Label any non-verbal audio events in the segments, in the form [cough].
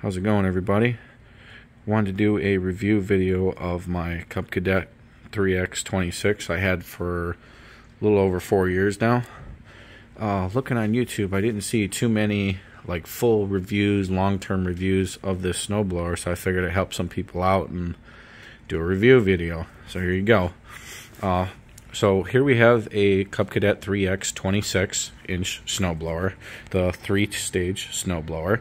How's it going, everybody? Wanted to do a review video of my Cub Cadet 3X26 I had for a little over four years now. Uh, looking on YouTube, I didn't see too many like full reviews, long-term reviews of this snowblower, so I figured I'd help some people out and do a review video. So here you go. Uh, so here we have a Cub Cadet 3X 26 inch snowblower, the three stage snowblower.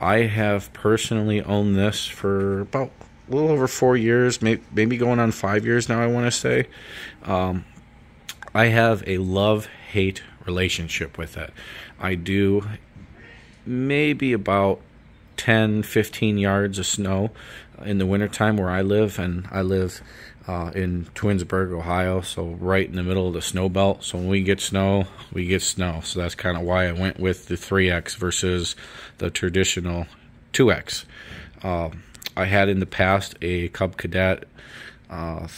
I have personally owned this for about a little over four years, maybe going on five years now, I want to say. Um, I have a love hate relationship with it. I do maybe about 10, 15 yards of snow in the wintertime where I live, and I live uh, in Twinsburg, Ohio, so right in the middle of the snow belt. So when we get snow, we get snow. So that's kind of why I went with the 3X versus the traditional 2X. Uh, I had in the past a Cub Cadet uh,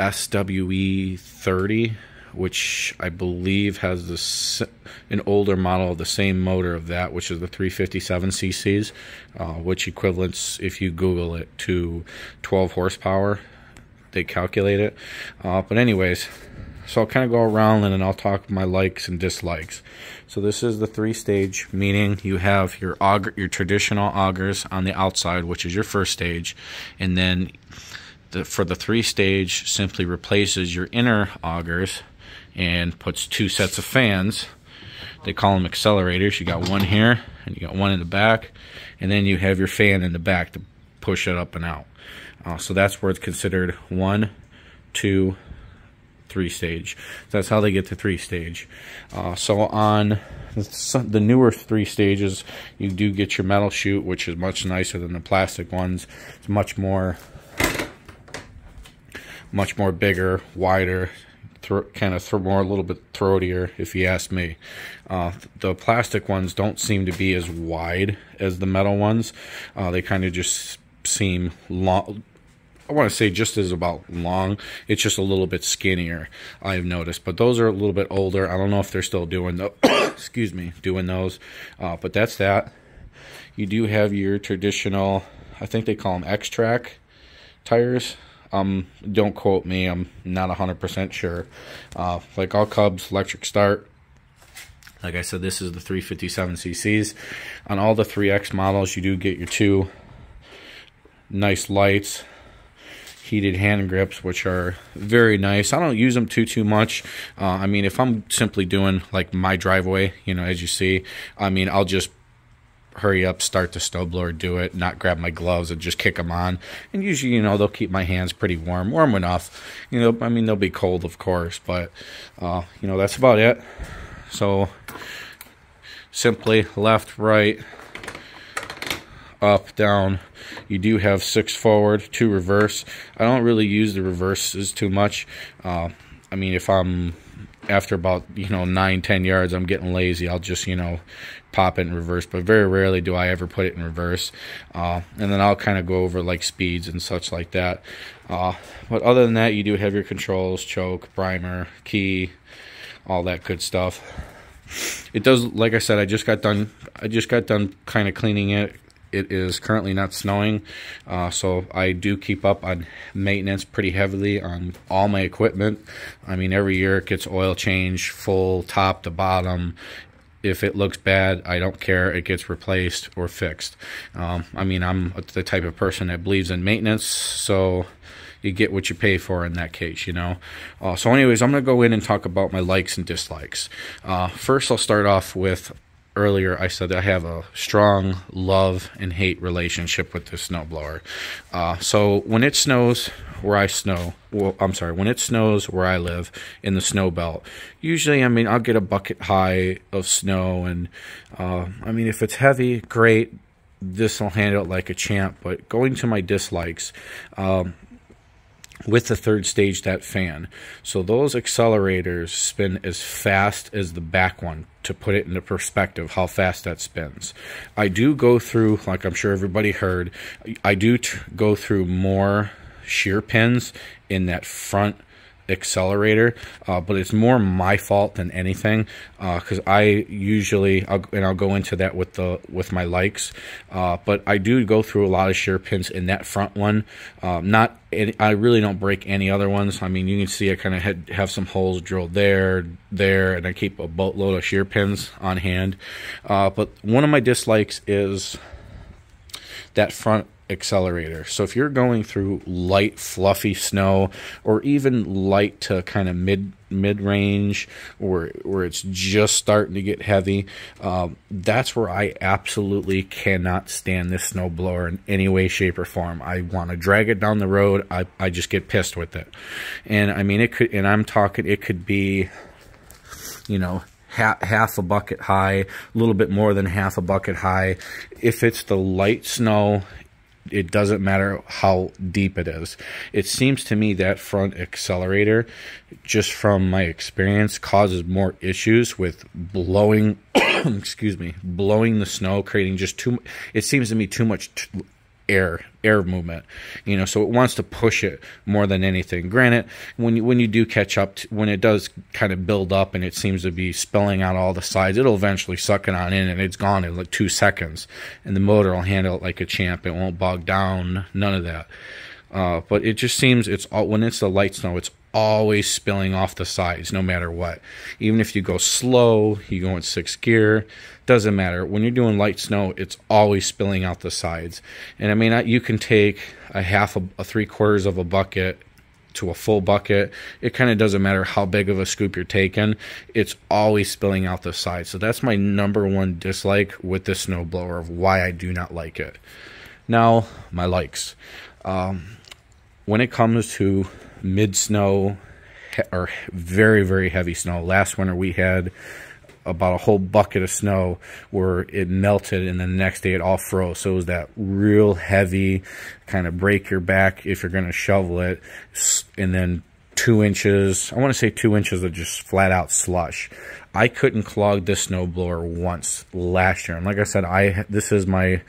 SWE 30, which I believe has this an older model of the same motor of that, which is the 357 cc's, uh, which equivalents, if you Google it, to 12 horsepower they calculate it. Uh, but anyways, so I'll kind of go around and then I'll talk my likes and dislikes. So this is the three stage, meaning you have your auger, your traditional augers on the outside, which is your first stage, and then the, for the three stage simply replaces your inner augers and puts two sets of fans. They call them accelerators. You got one here and you got one in the back, and then you have your fan in the back to push it up and out. Uh, so that's where it's considered one, two, three stage. That's how they get to three stage. Uh, so on the newer three stages, you do get your metal chute, which is much nicer than the plastic ones. It's much more, much more bigger, wider, kind of more a little bit throatier, if you ask me. Uh, the plastic ones don't seem to be as wide as the metal ones. Uh, they kind of just seem long, I want to say just as about long. It's just a little bit skinnier, I've noticed. But those are a little bit older. I don't know if they're still doing the [coughs] excuse me, doing those. Uh, but that's that. You do have your traditional, I think they call them X-TRAC tires. Um, don't quote me. I'm not 100% sure. Uh, like all Cubs, electric start. Like I said, this is the 357 cc's. On all the 3X models, you do get your two nice lights heated hand grips, which are very nice. I don't use them too too much. Uh, I mean, if I'm simply doing like my driveway, you know, as you see, I mean, I'll just hurry up, start the snowblower, do it, not grab my gloves and just kick them on. And usually, you know, they'll keep my hands pretty warm, warm enough. You know, I mean, they'll be cold, of course, but uh, you know, that's about it. So simply left, right, up, down. You do have six forward, two reverse. I don't really use the reverses too much. Uh, I mean, if I'm after about you know nine, ten yards, I'm getting lazy. I'll just you know pop it in reverse, but very rarely do I ever put it in reverse. Uh, and then I'll kind of go over like speeds and such like that. Uh, but other than that, you do have your controls, choke, primer, key, all that good stuff. It does, like I said, I just got done. I just got done kind of cleaning it, it is currently not snowing, uh, so I do keep up on maintenance pretty heavily on all my equipment. I mean, every year it gets oil change, full top to bottom. If it looks bad, I don't care. It gets replaced or fixed. Um, I mean, I'm the type of person that believes in maintenance, so you get what you pay for in that case, you know. Uh, so, anyways, I'm going to go in and talk about my likes and dislikes. Uh, first, I'll start off with earlier, I said I have a strong love and hate relationship with this snowblower. Uh, so when it snows where I snow, well, I'm sorry, when it snows where I live in the snow belt, usually, I mean, I'll get a bucket high of snow, and uh, I mean, if it's heavy, great. This will handle it like a champ. But going to my dislikes, um, with the third stage that fan. So those accelerators spin as fast as the back one to put it into perspective how fast that spins. I do go through, like I'm sure everybody heard, I do go through more shear pins in that front accelerator, uh, but it's more my fault than anything because uh, I usually I'll, and I'll go into that with the with my likes, uh, but I do go through a lot of shear pins in that front one. Um, not any, I really don't break any other ones. I mean, you can see I kind of have some holes drilled there, there, and I keep a boatload of shear pins on hand. Uh, but one of my dislikes is that front accelerator. So if you're going through light, fluffy snow, or even light to kind of mid mid range, or where it's just starting to get heavy, um, that's where I absolutely cannot stand this snowblower in any way, shape, or form. I want to drag it down the road. I I just get pissed with it, and I mean it could. And I'm talking, it could be, you know, half, half a bucket high, a little bit more than half a bucket high. If it's the light snow, it doesn't matter how deep it is. It seems to me that front accelerator, just from my experience, causes more issues with blowing, [coughs] excuse me, blowing the snow, creating just too. It seems to me too much air air movement you know so it wants to push it more than anything. Granted when you when you do catch up to, when it does kind of build up and it seems to be spilling out all the sides it'll eventually suck it on in and it's gone in like two seconds and the motor will handle it like a champ. It won't bog down none of that. Uh, but it just seems it's all when it's the light snow it's always spilling off the sides no matter what. Even if you go slow, you go in sixth gear, doesn't matter. When you're doing light snow, it's always spilling out the sides. And I mean, you can take a half, a, a three quarters of a bucket to a full bucket. It kind of doesn't matter how big of a scoop you're taking. It's always spilling out the sides. So that's my number one dislike with this snowblower of why I do not like it. Now, my likes. Um, when it comes to mid snow or very very heavy snow. Last winter we had about a whole bucket of snow where it melted and the next day it all froze. So it was that real heavy kind of break your back if you're going to shovel it. And then two inches, I want to say two inches of just flat out slush. I couldn't clog this snowblower once last year. And like I said, I this is my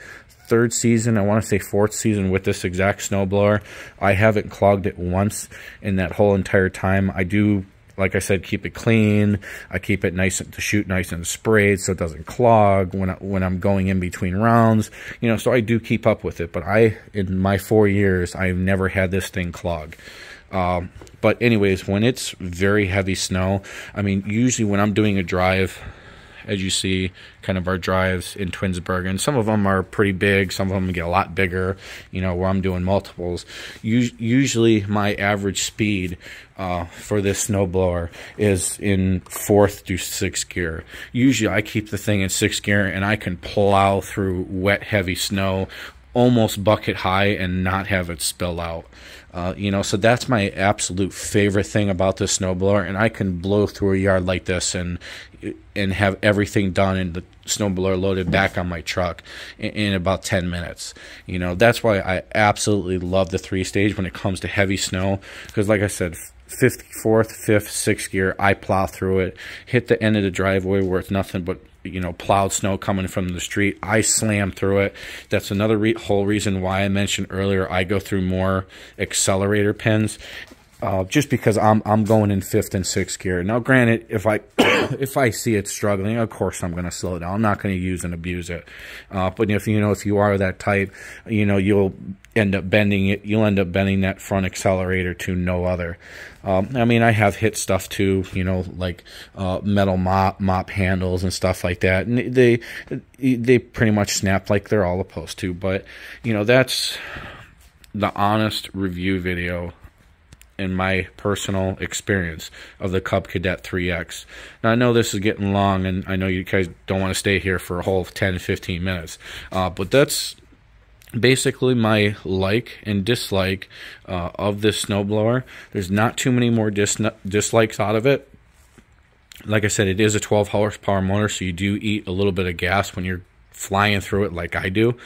third season, I want to say fourth season with this exact snowblower. I haven't clogged it once in that whole entire time. I do like I said, keep it clean. I keep it nice to chute nice and sprayed so it doesn't clog when I, when I'm going in between rounds. You know, so I do keep up with it. But I, in my four years, I've never had this thing clog. Um, but anyways, when it's very heavy snow, I mean, usually when I'm doing a drive, as you see, kind of our drives in Twinsburg. And some of them are pretty big, some of them get a lot bigger, you know, where I'm doing multiples. Usually, my average speed uh, for this snowblower is in fourth to sixth gear. Usually, I keep the thing in sixth gear and I can plow through wet, heavy snow almost bucket high and not have it spill out. Uh, you know, so that's my absolute favorite thing about this snowblower, and I can blow through a yard like this and and have everything done and the snowblower loaded back on my truck in, in about 10 minutes. You know, that's why I absolutely love the three stage when it comes to heavy snow, because like I said, fifth, fourth, fifth, sixth gear, I plow through it, hit the end of the driveway where it's nothing but you know plowed snow coming from the street i slam through it. That's another re whole reason why i mentioned earlier i go through more accelerator pins uh, just because I'm I'm going in fifth and sixth gear. Now, granted, if I [coughs] if I see it struggling, of course I'm going to slow down. I'm not going to use and abuse it. Uh, but if you know if you are that type, you know you'll end up bending it. You'll end up bending that front accelerator to no other. Um, I mean, I have hit stuff too. You know, like uh, metal mop mop handles and stuff like that, and they they pretty much snap like they're all opposed to. But you know, that's the honest review video in my personal experience of the Cub Cadet 3X. Now, I know this is getting long, and I know you guys don't want to stay here for a whole 10 15 minutes, uh, but that's basically my like and dislike uh, of this snowblower. There's not too many more dis- dislikes out of it. Like I said, it is a 12 horsepower motor, so you do eat a little bit of gas when you're flying through it like I do.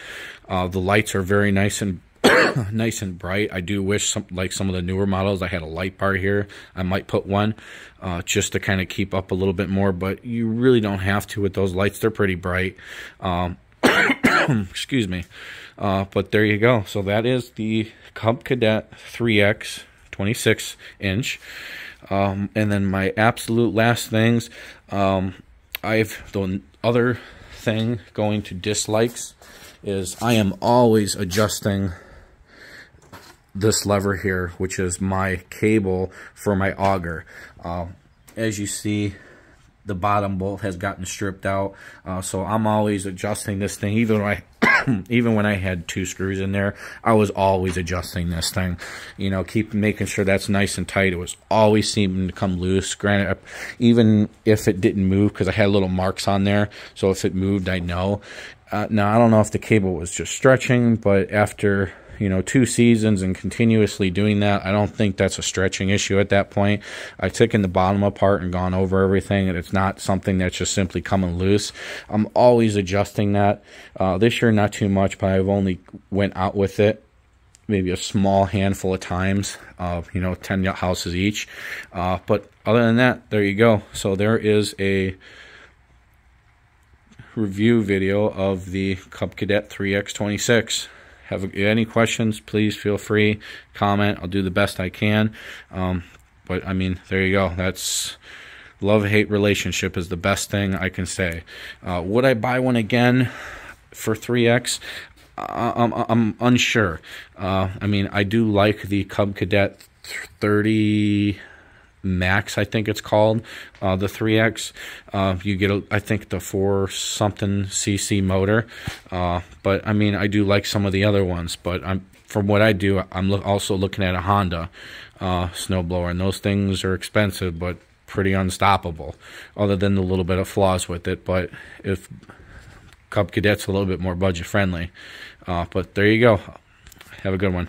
Uh, the lights are very nice and [coughs] nice and bright. I do wish some like some of the newer models I had a light bar here. I might put one uh, just to kind of keep up a little bit more, but you really don't have to with those lights. They're pretty bright. Um, [coughs] excuse me. Uh, but there you go. So that is the Cub Cadet 3X 26 inch. Um, and then my absolute last things, um, I've the other thing going to dislikes is I am always adjusting this lever here, which is my cable for my auger. Uh, as you see, the bottom bolt has gotten stripped out. Uh, so I'm always adjusting this thing. Even when I, [coughs] even when I had two screws in there, I was always adjusting this thing. You know, keep making sure that's nice and tight. It was always seeming to come loose. Granted, even if it didn't move, because I had little marks on there. So if it moved, I know. Uh, now, I don't know if the cable was just stretching, but after you know, two seasons and continuously doing that, I don't think that's a stretching issue at that point. I've taken the bottom apart and gone over everything, and it's not something that's just simply coming loose. I'm always adjusting that. Uh, this year, not too much, but I've only went out with it maybe a small handful of times, uh, you know, 10 houses each. Uh, but other than that, there you go. So there is a review video of the Cub Cadet 3X26 have any questions, please feel free comment. I'll do the best I can. Um, but I mean, there you go. That's love hate relationship is the best thing I can say. Uh, would I buy one again for 3x? I'm, I'm unsure. Uh, I mean, I do like the Cub Cadet 30 Max, I think it's called, uh, the 3X. Uh, you get, a, I think, the 4 something cc motor. Uh, but I mean, I do like some of the other ones. But I'm from what I do, I'm lo also looking at a Honda uh, snowblower, and those things are expensive, but pretty unstoppable. Other than the little bit of flaws with it, but if Cub Cadet's a little bit more budget friendly. Uh, but there you go. Have a good one.